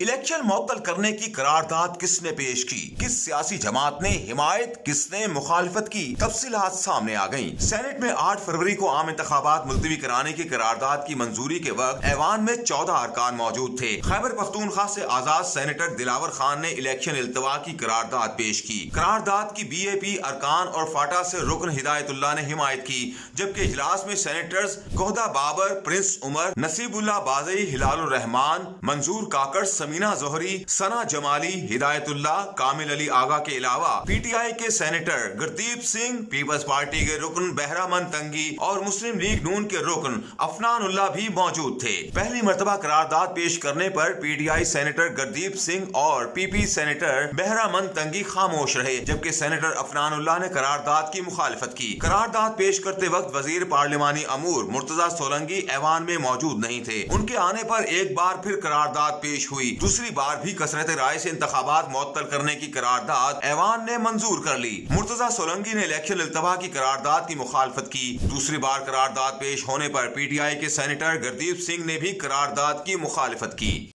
Election मअतल करने की करारदाद किसने पेश की? किस सियासी जमात ने हिमायत किसने मुखालफत की? तफसीलात सामने आ गई सेनेट में आठ फरवरी को आम इंतबात मुलतवी कराने की करारदाद की मंजूरी के वक्त ऐवान में चौदह अरकान मौजूद थे। खैबर पख्तूनखा से आज़ाद सेनेटर दिलावर खान ने इलेक्शन अल्तवा की करारदाद पेश की। करारदाद की बी ए पी अरकान और फाटा से रुकन हिदायतुल्ला ने हिमायत की, जबकि इजलास में सेनेटर्स कोहदा बाबर, प्रिंस उमर नसीबुल्ला बाजई हिलाल रहमान, मंजूर काकड़ समीना जोहरी, सना जमाली हिदायतुल्ला कामिल अली आगा के अलावा पीटीआई के senator Gurdeep Singh people's party के रुकन बहरामन तंगी और मुस्लिम लीग नून के रुकन अफनान उल्ला भी मौजूद थे। पहली मरतबा करारदाद पेश करने पर पीटीआई सेनेटर गुरदीप सिंह और पीपी सेनेटर बहरामन तंगी खामोश रहे, जबकि सेनेटर अफनान उल्ला ने करारदाद की मुखालफत की। करारदाद पेश करते वक्त वज़ीर पार्लिमानी अमूर मुर्तजा सोलंगी ऐवान में मौजूद नहीं थे। उनके आने पर एक बार फिर करारदाद पेश हुई। दूसरी बार भी कसरत राय ऐसी इंतबात मअतल करने की करारदाद ऐवान ने मंजूर कर ली। मुर्तजा सोलंगी ने इलेक्शन अल्तबा की करारदाद की मुखालफत की। दूसरी बार करारदाद पेश होने आरोप पी टी आई के सेनेटर गुरदीप सिंह ने भी करारदाद की मुखालफत की।